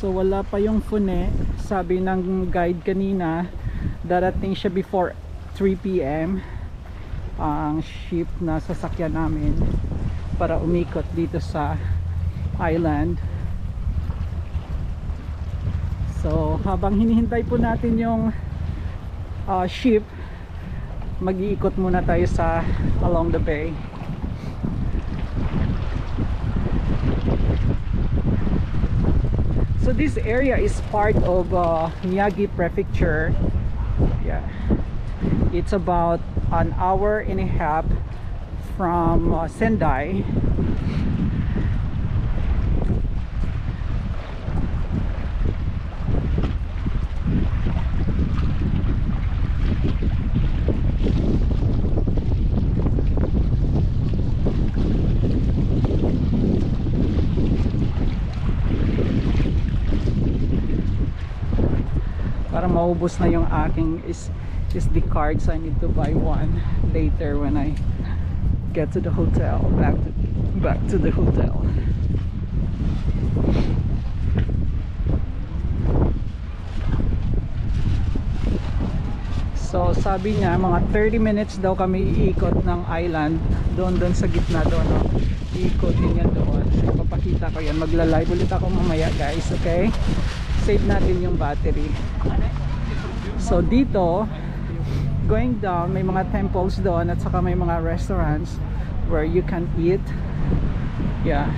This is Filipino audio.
So wala pa yung Fune. Sabi ng guide kanina, darating siya before 3 p.m. ang ship na sasakyan namin para umikot dito sa island. So habang hinihintay po natin yung uh, ship, mag-iikot muna tayo sa along the bay. So this area is part of uh, Miyagi Prefecture. Yeah. It's about an hour and a half from uh, Sendai. Para maubos na yung aking is SD card so I need to buy one later when I get to the hotel. Back to, back to the hotel. So sabi niya mga 30 minutes daw kami iikot ng island doon doon sa gitna doon no? iikotin yan doon. Papakita ko yan. Magla-live ulit ako mamaya guys okay save natin yung battery. So dito going down may mga temples doon at saka may mga restaurants where you can eat. Yeah